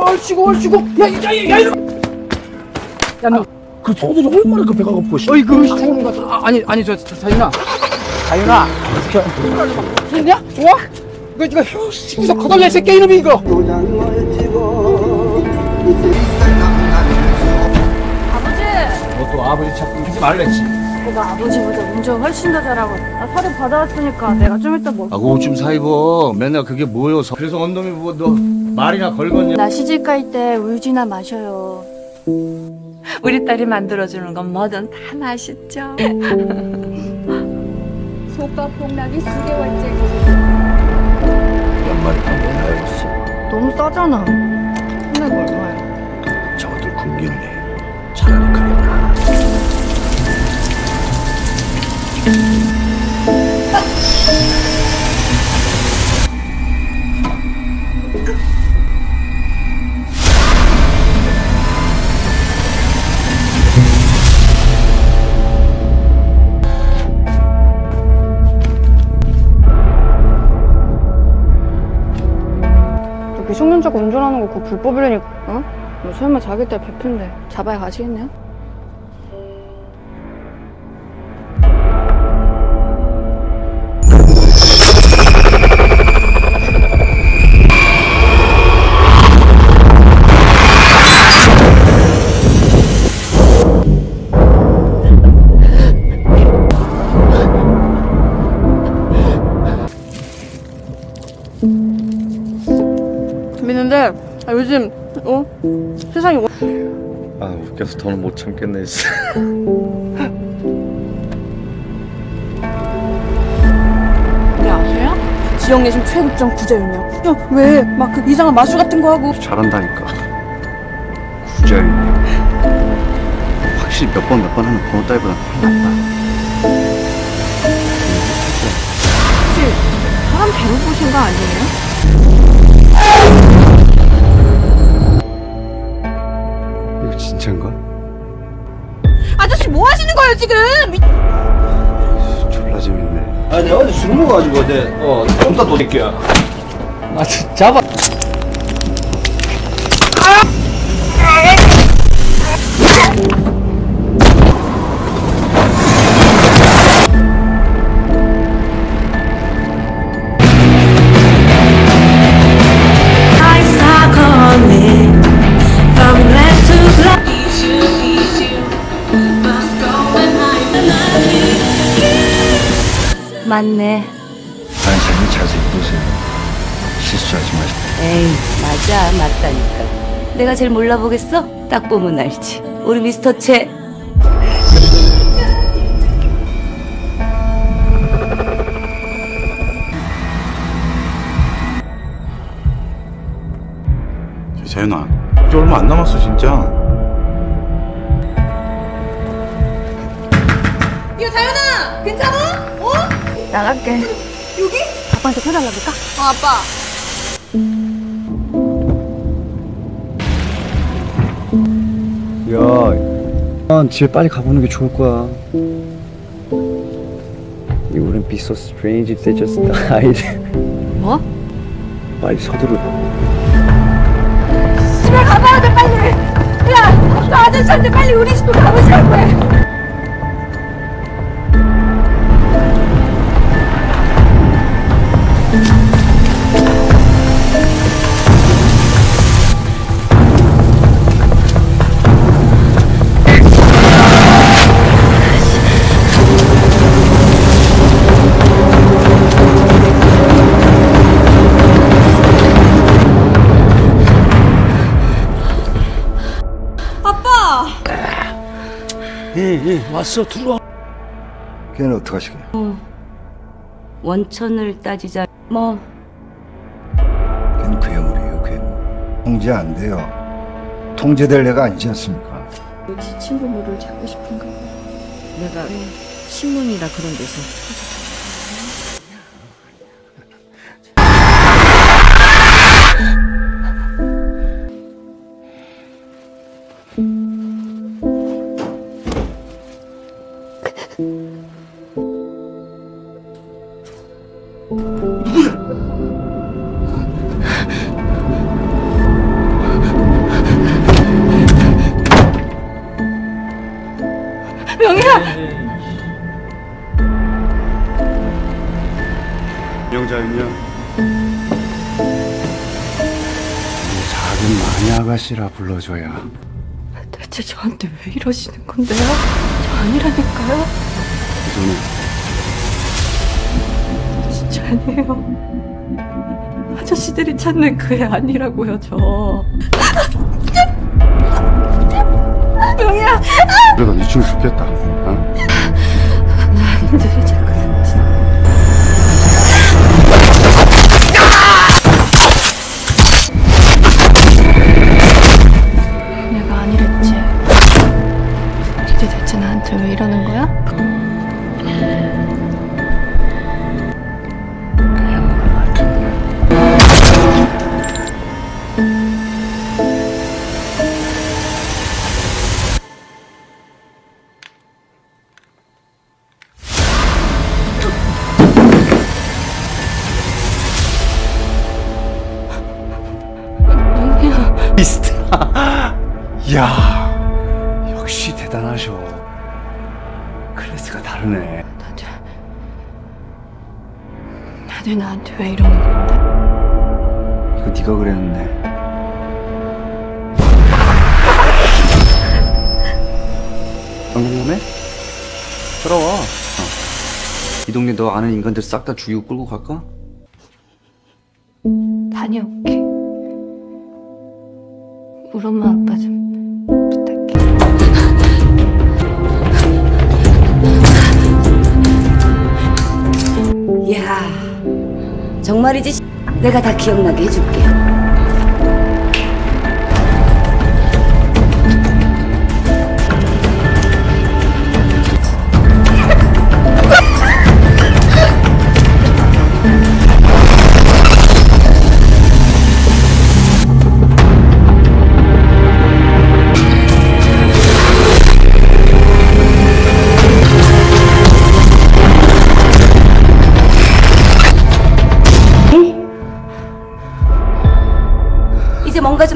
얼씨구 얼씨구 야야야 이놈 야너. 그 소들이 얼마나 그 배가 고프고 씨. 어이구 죽는 것 같아 아, 아니 아니 저 자- 자윤아 자윤아 좋냐? 좋아? 이거 이거 휴식에서 거덜날 새끼 이놈이 이거. 아버지! 너또 아버지 자꾸 하지 말랬지 내가 아버지보다 운전 훨씬 더 잘하고 나 사료 받아왔으니까 내가 좀 이따 뭐 아고 옷 좀 사입어. 맨날 그게 뭐여 서 그래서 언놈이 보고 너 말이나 걸겠냐 나 시집 갈 때 우유지나 마셔요. 우리 딸이 만들어주는 건 뭐든 다 맛있죠. 소밥 폭락이 수개월째. 연말에 가면 알겠어. 너무 싸잖아. 근데 얼마야 저들 굶기는 애 차라리 그 미성년자가 운전하는 거 그거 불법이라니까 어? 너 설마 자기 딸 베푼데 잡아야 가시겠냐? 아, 요즘 어? 세상이 어- 아 웃겨서 더는 못 참겠네 진짜. 우리 아세요? 지역 내심 최고점 구자윤이야. 야, 왜? 막 그 이상한 마술 같은 거 하고. 잘한다니까 구자윤 확실히 몇 번 몇 번 하는 번호 따위보다 낫다 혹시 사람 배로 보신 거 아니에요? 지금? 졸라 재밌네. 아 내가 어제 술 먹어가지고 내 어, 좀더 도릴게요 아 진- 잡아 맞네. 안심히 자세히 보세요 실수하지 마시고 에이, 맞아. 맞다니까. 내가 제일 몰라보겠어? 딱 보면 알지. 우리 미스터 채. 재윤아 이제 얼마 안 남았어 진짜 야 자연아? 어? 나갈게. 여기? 아빠한테 편하게 볼까? 어 아빠. 야, 난 집에 빨리 가보는 게 좋을 거야. It wouldn't be so strange if they just died. 뭐? 빨리 서두르. 집에 가봐야 돼 빨리. 야, 나 아저씨한테 빨리 우리 집으로 가보자고 해. 왔어 들어와. 걔는 어떡하시게 원천을 따지자. 뭐, 걔는 괴물이에요 괴물 통제 안 돼요. 통제될 애가 아니지 않습니까? 역시 친구 모를 찾고 싶은가 봐. 내가 신문이나 그런 데서 씨라 불러줘야. 대체 저한테 왜 이러시는 건데요? 저 아니라니까요? 저는 진짜 아니에요. 아저씨들이 찾는 그 애 아니라고요, 저. 명희야! 그러다 니춤 죽겠다. 어? 사람들이 자 야, 역시 대단하셔. 클래스가 다르네. 다들 다들 나한테 왜 이러는 건데? 이거 네가 그랬는데. 안 궁금해? 들어와. 어. 이 동네 너 아는 인간들 싹 다 죽이고 끌고 갈까? 다녀올게. 우리 엄마 아빠 좀 말이지? 내가 다 기억나게 해줄게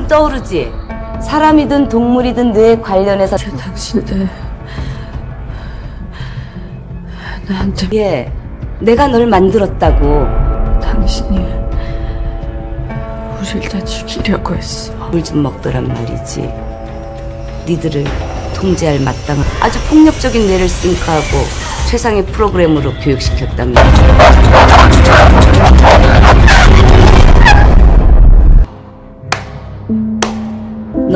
떠오르지? 사람이든 동물이든 뇌에 관련해서 당신들 나한테 예 내가 널 만들었다고. 당신이 우릴 다 죽이려고 했어. 물 좀 먹더란 말이지. 니들을 통제할 마땅한 아주 폭력적인 뇌를 싱크하고 최상의 프로그램으로 교육시켰단 말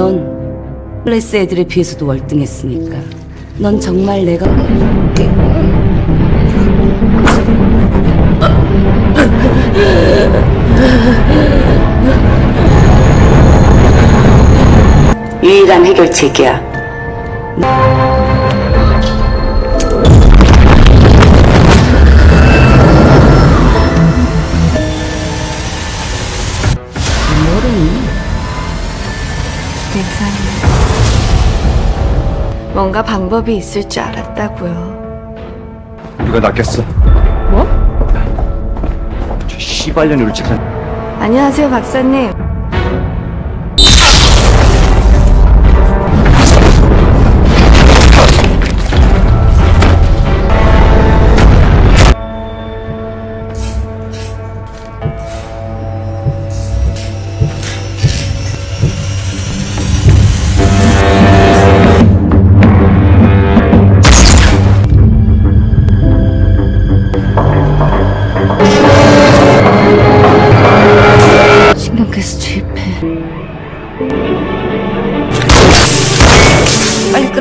넌 클래스 애들에 비해서도 월등했으니까. 넌 정말 내가 유일한 해결책이야 뭔가 방법이 있을 줄 알았다고요. 우리가 낫겠어. 뭐? 저 씨발년이 우리 찾아. 안녕하세요, 박사님.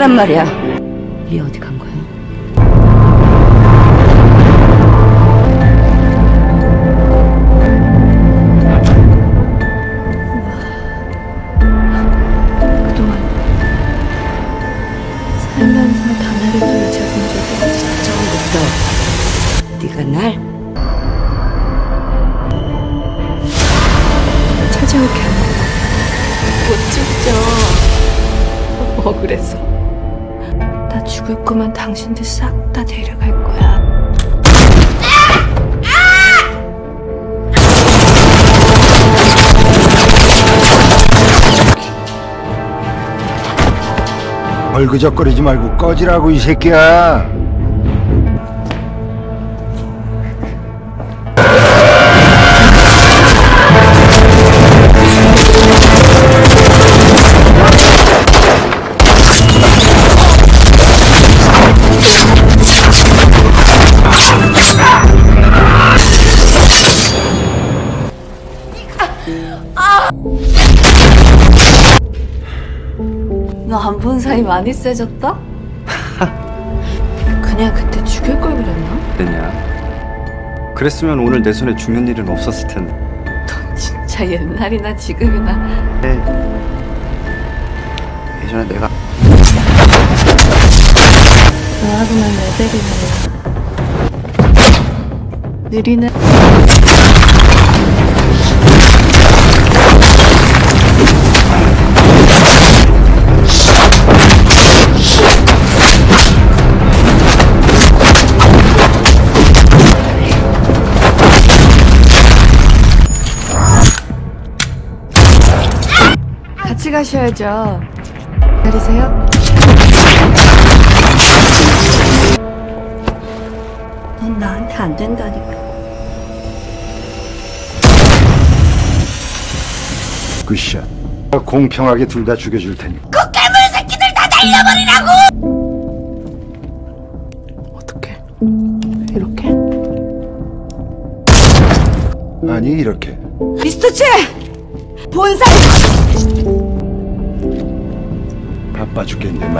있었단 말이야. 얘 어디 간 거야? 그동안 살면서 단아리도 잊어본 적이 없어. 처음부터 네가 날 찾아오게 하는 거못 죽죠. 억울해서. 나 죽을 거면 당신들 싹 다 데려갈 거야. 얼그적거리지 말고 꺼지라고 이 새끼야. 안 본 사이 많이 세졌다? 그냥 그때 죽일 걸 그랬나? 됐냐? 그랬으면 오늘 내 손에 죽는 일은 없었을 텐데. 진짜 옛날이나 지금이나 예전에 내가 너하고만 레벨이 느리네 같이 가셔야죠 기다리세요 넌 나한테 안 된다니까. 굿샷. 공평하게 둘 다 죽여줄 테니. 어떻게? 이렇게? 아니 이렇게. 미스터 채! 본사! 바빠 죽겠는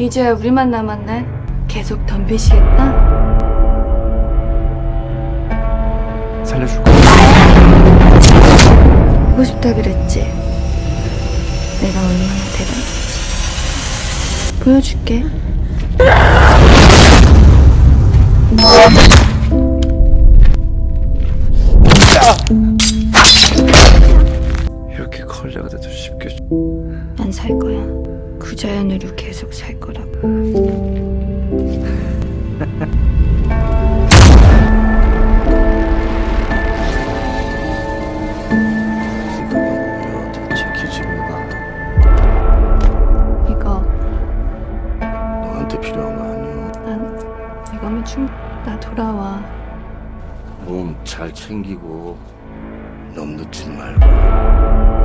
이제 우리만 남았네. 계속 덤비시겠다? 살려줄 거야. 보고 싶다 그랬지. 내가 얼마나 대단. 보여줄게. 이렇게 걸레가 돼도 쉽게. 안 살 거야. 구자연으로 계속 살 거라고. 대체 기집애가 이거 너한테 필요한 거 아니야? 난 이거면 충. 나 돌아와. 몸 잘 챙기고 너무 늦지 말고.